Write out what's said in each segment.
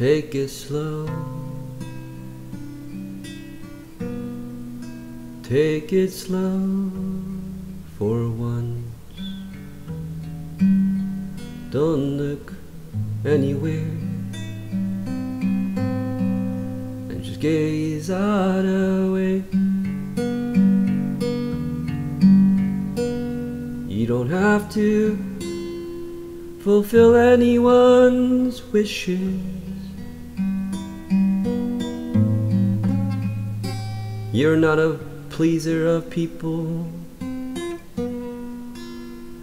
Take it slow. Take it slow for once. Don't look anywhere and just gaze out away. You don't have to fulfill anyone's wishes. You're not a pleaser of people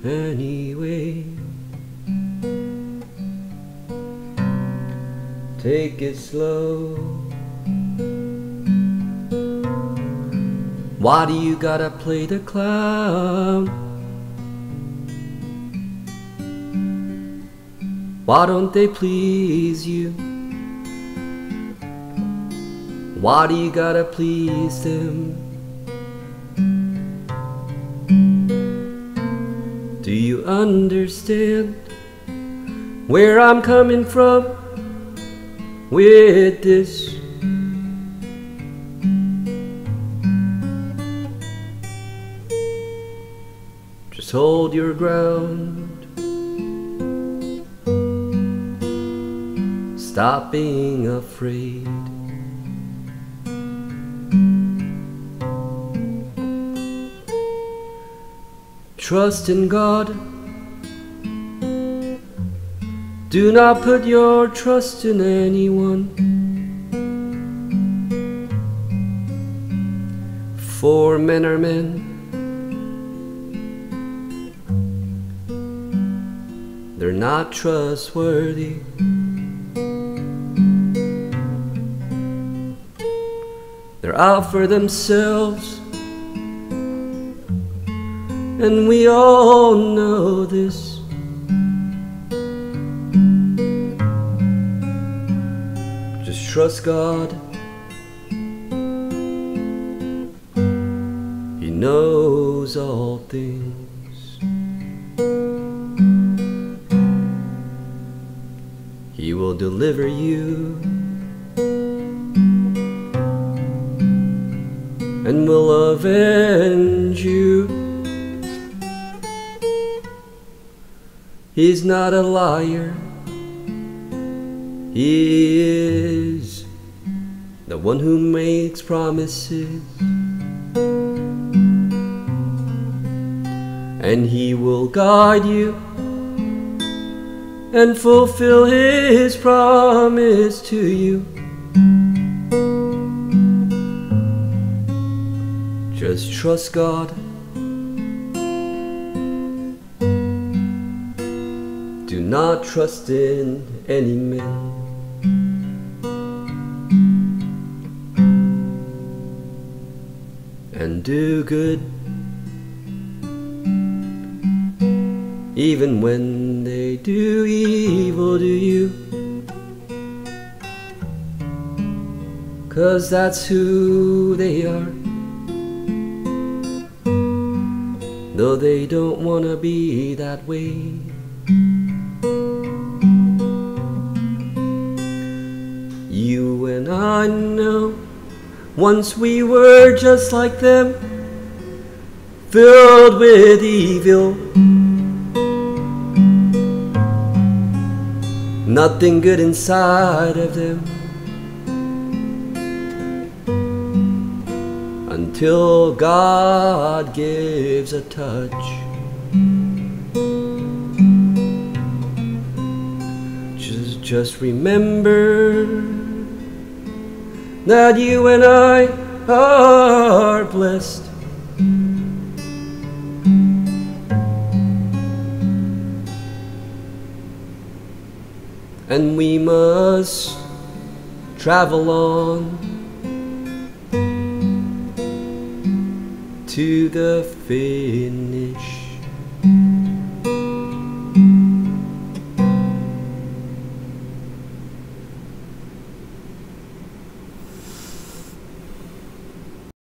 anyway. Take it slow. Why do you gotta play the clown? Why don't they please you? Why do you gotta please them? Do you understand where I'm coming from with this? Just hold your ground. Stop being afraid. Trust in God. Do not put your trust in anyone. For men are men. They're not trustworthy. They're out for themselves. And we all know this. Just trust God. He knows all things. He will deliver you and will avenge you. He's not a liar. He is the one who makes promises. And he will guide you and fulfill his promise to you. Just trust God. Do not trust in any man. And do good even when they do evil to you. Cause that's who they are. Though they don't wanna be that way. You and I know once we were just like them, filled with evil. Nothing good inside of them. Until God gives a touch. Just, just remember that you and I are blessed. And we must travel on to the finish.